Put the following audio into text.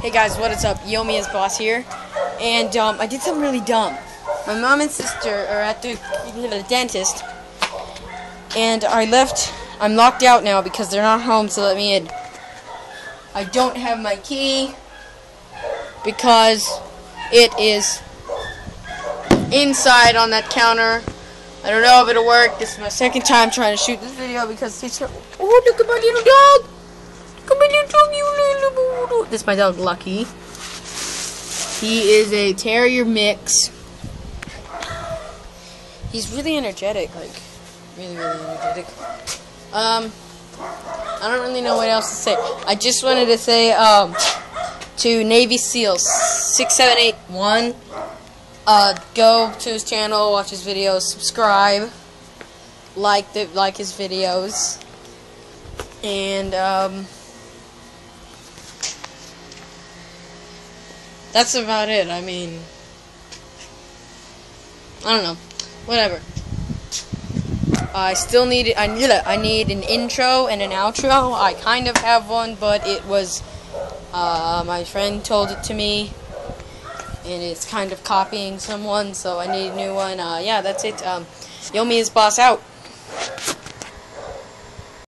Hey guys, what is up? Yomi is boss here, and um, I did something really dumb. My mom and sister are at the, the dentist, and I left. I'm locked out now because they're not home to let me in. I don't have my key because it is inside on that counter. I don't know if it'll work. This is my second time trying to shoot this video because it's. Oh, look at my little dog! Look at my little dog, This is my dog, Lucky. He is a terrier mix. He's really energetic, like really, really energetic. Um, I don't really know what else to say. I just wanted to say, um, to Navy SEALs six seven eight one. Uh, go to his channel, watch his videos, subscribe, like the like his videos, and um, that's about it. I mean, I don't know, whatever. I still need I need I need an intro and an outro. I kind of have one, but it was uh, my friend told it to me and it's kind of copying someone, so I need a new one. Uh, yeah, that's it. Um, Yomi is boss out.